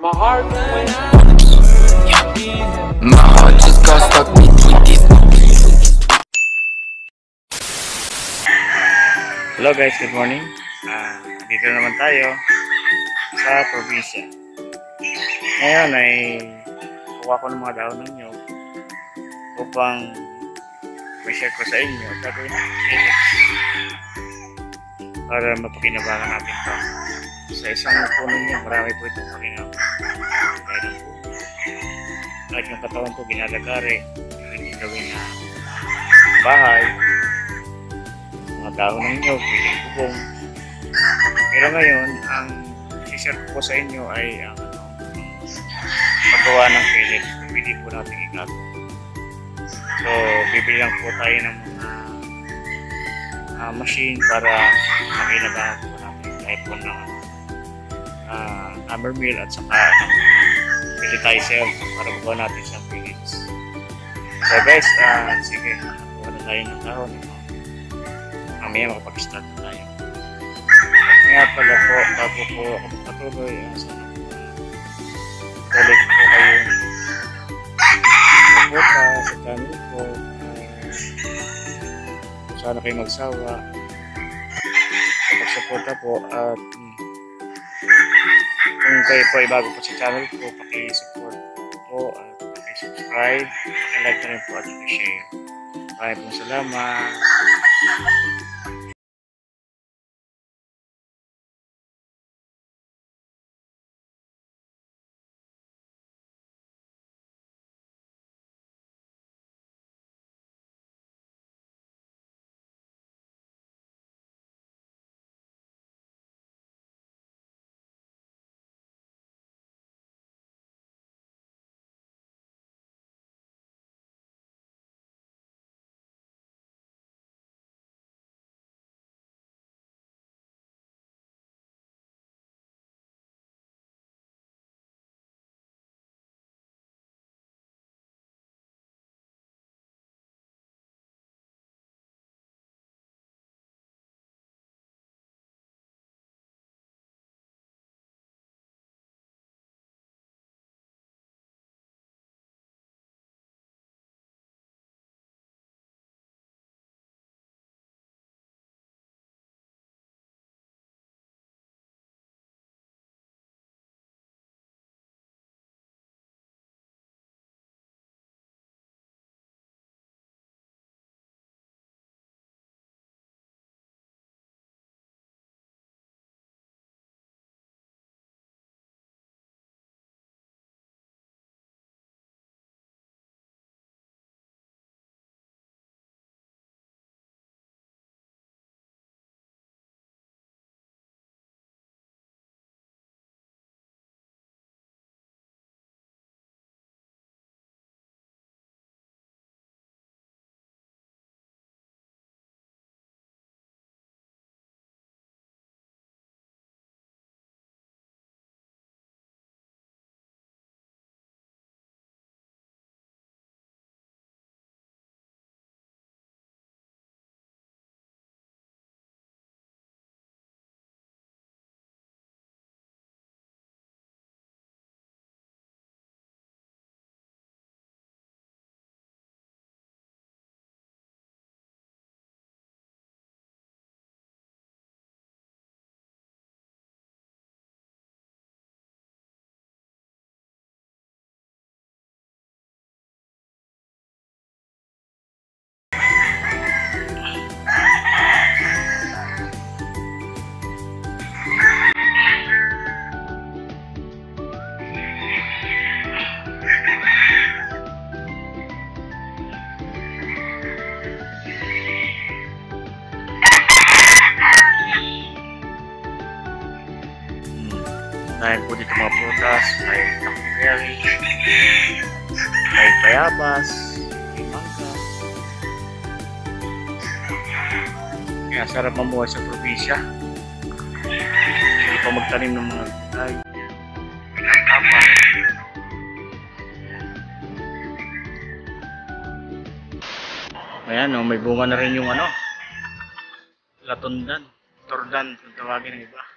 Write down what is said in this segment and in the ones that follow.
My heart. My heart just got stuck between these Hello guys, good morning. Ah, dito naman tayo sa probinsya. Ngayon ay kuha ko ng mga dahon ng nyog upang may share ko sa inyo at gagawin para mapakinabangan natin ito. Sa isang puno niya, marami po itong pakinabangan. Gaya ng puno. Kahit yung katawan ko ginalagari, pwede gawin na bahay, mga dahon ng nyog, pwedeng bubong. Pero ngayon, ang share ko po sa inyo ay ang ano, paggawa ng pellets na pwede po natin igagawa. So, bibili lang po tayo ng mga ah, machine para makinabangan po natin kahit po ng uh, hammer mill at saka pelletizer para magawa natin siyang pellets. So guys, ah sige, kuha na tayo ng dahon. Mamaya makapag-start na tayo. At nga pala po, bago po ako patuloy, uh, sana po tuloy po kayo suporta sa channel ko. Uh, sana kayo magsawa sa pagsuporta po at mm, kung kayo po ay bago po sa channel ko, paki-support po at paki-subscribe, paki-like na rin po at paki-share. Maraming pong salamat. Bayabas, may mangga. Kaya sarap mamuhay sa probinsya. Hindi pa magtanim ng mga gulay. Tama. Ayan, oh, may bunga na rin yung ano, latundan, tordan, kung tawagin ng iba.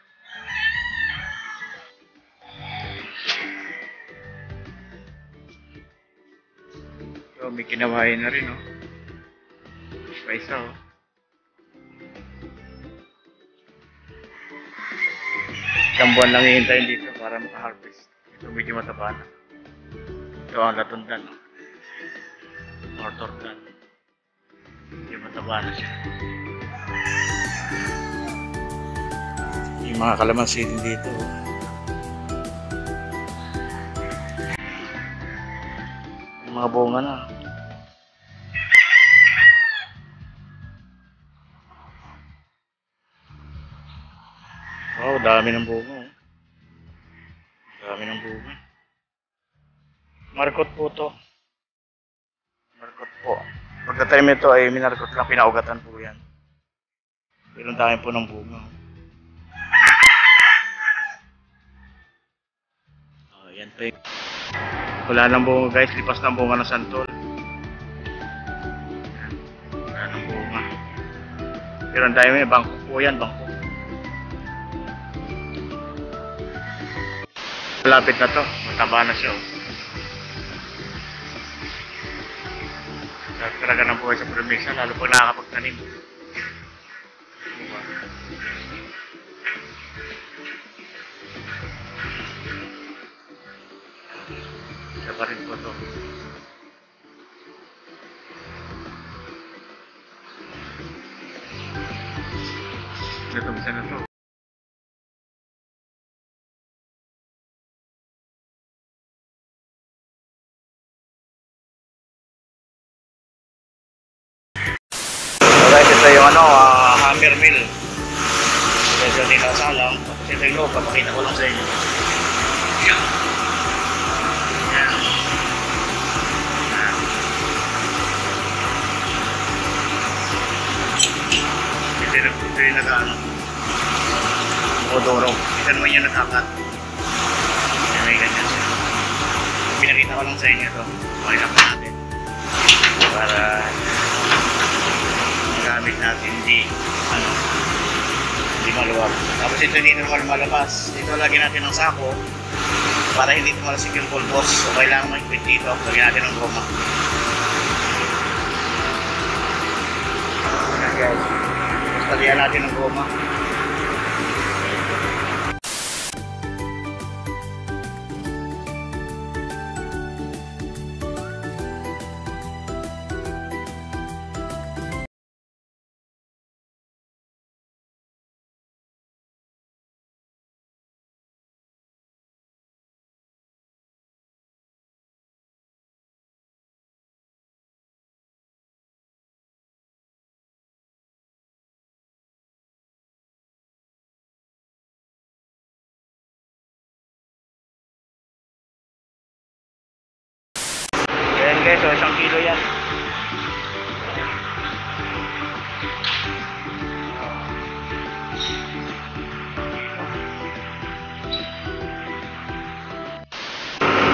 Ito, may kinawain na rin, oh. Pa isa, oh. Isang buwan lang hihintayin dito para maka-harvest. Ito medyo mataba na. Ito ang latundan, oh. Or tordan. Medyo mataba na siya. Yung mga kalamansi din dito, oh. Mga bunga na. Wow, dami ng bunga. oh. Dami ng bunga. Markot po to. Markot po. Pagka-time ito ay minarkot lang, pinaugatan po yan. Pero dami po ng bunga. Oh, yan po yung- Wala nang bunga guys, lipas ng bunga ng santol. Wala nang bunga. Pero ang dami, bangkok po yan, bangkok. Malapit na to, mataba na siya. oh. Talaga ng buhay sa probinsya, lalo pag nakakapagtanim. Isa pa rin po to. Ito, isa na to. So guys, ito yung ano, ah, hammer mill. Medyo tinasalang. Tapos ito yung loob, papakita ko lang sa inyo. Yan. Ito yung, ito yung nag-ano. Odoro. Ito naman nagkakat. Yan, may ganyan siya. Pinakita ko lang sa inyo ito. Pakita ko natin. Para gamit natin hindi ano hindi maluwag. Tapos ito hindi naman malakas. Dito lagyan natin ng sako para hindi tumalasik yung pulbos. So kailangan mag-quit dito. Lagyan natin ng goma. Ayan guys. Lagyan natin ng goma. Ayan guys, so isang kilo yan.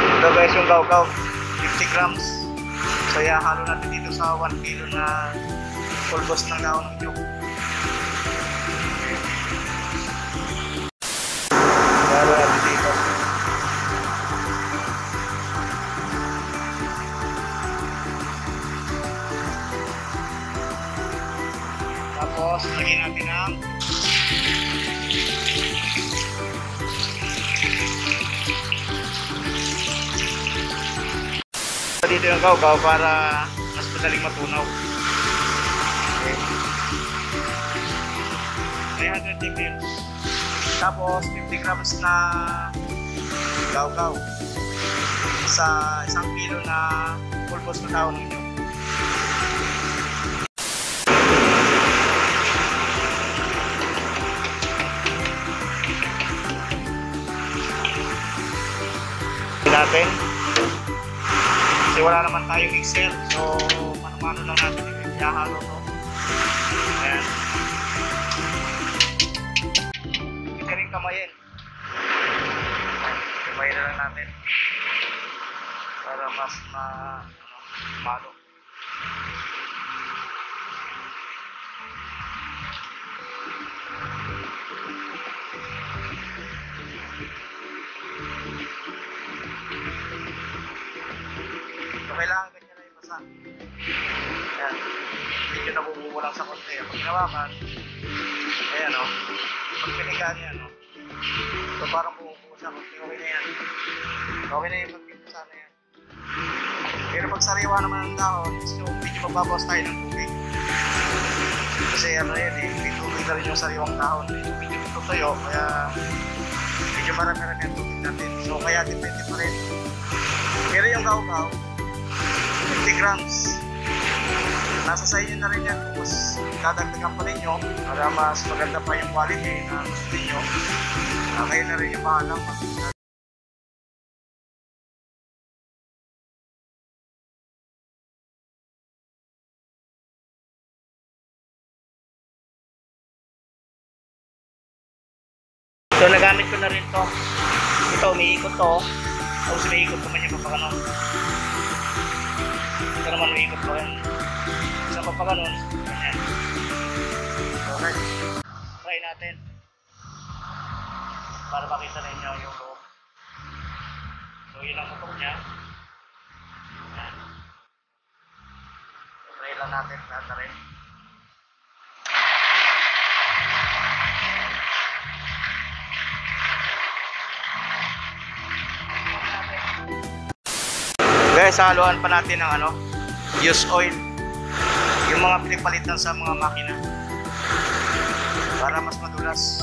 Ito guys yung gaw-gaw, 50 grams. Yeah, halo natin dito sa 1 kilo na pulbos ng daon ng nyug. Tapos, lagyan natin ng dito yung gaw-gaw para mas madaling matunaw. Okay. 300 ml. Tapos, 50 grams na gaw-gaw. Sa isang kilo na pulbos na tao ninyo. Natin. Kasi wala naman tayong mixer. So, mano-mano lang natin ihahalo to. Ayan. Pwede rin kamayin. Kamayin na lang natin. Para mas ma... Ano, malo. Konti. Pag hinawakan, ayan o. Pag pinigaan yan o. So parang bumubuo siya. Okay na yan. Okay na yung pagpipisa na yan. Pero pag sariwa naman ang dahon, so medyo mababawas tayo ng tubig. Kasi ano yan eh, may tubig na rin yung sariwang dahon. Medyo medyo tutuyo, kaya medyo marami-rami ang tubig natin. So kaya depende pa rin. Pero yung gaw-gaw, 50 grams. Nasa sa inyo na rin yan kung mas dadagdagan pa ninyo para mas maganda pa yung quality na gusto ninyo. Uh, kayo na rin yung bahalang mag So nagamit ko na rin to. Ito, umiikot to. Tapos umiikot naman yung papaganon. Ito naman umiikot pa rin. Papaganon, ganyan. Okay. Try natin. Para makita ninyo yung loob. So yun ang motor niya. Yan. Try lang natin lahat na rin. Guys, haluan pa natin ng ano, use oil. Yung mga pinipalitan sa mga makina. Para mas madulas.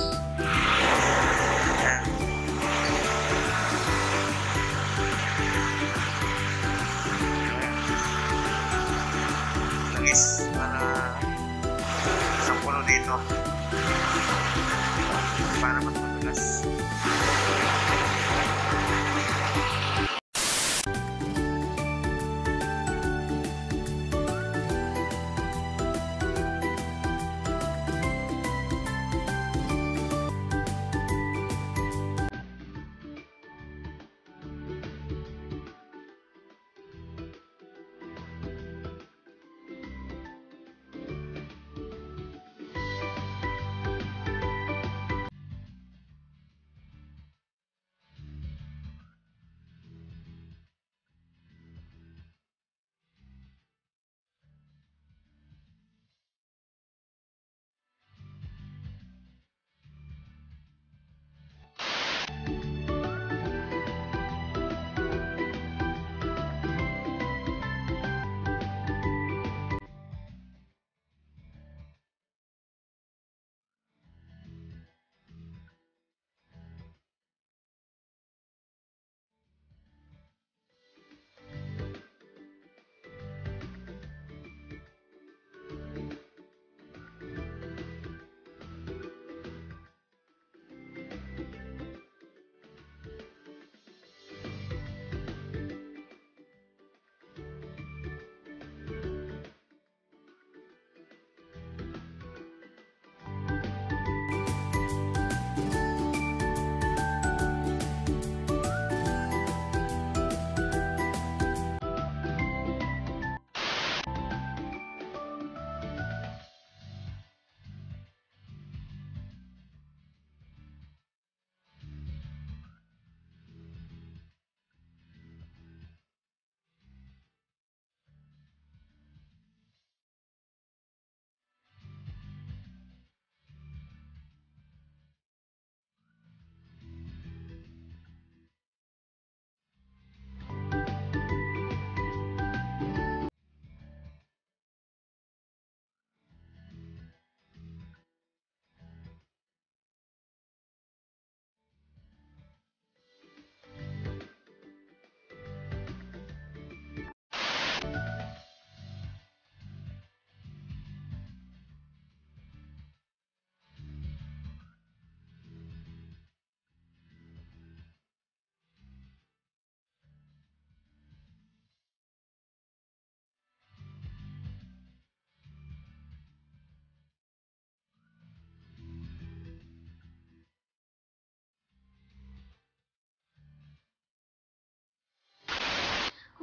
Ayan. Langis para isang puno dito. Para mas madulas.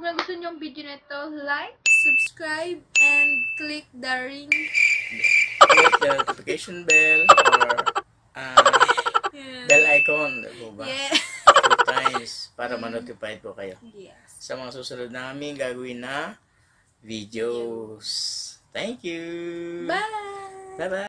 Kung gusto niyo ang video na ito, like, subscribe, and click the ring. Click the notification bell or uh, Yeah. bell icon. Diba ba? Yeah. Two times para ma-notified po kayo. Yes. Sa mga susunod namin gagawin na videos. Thank you. Bye! Bye-bye.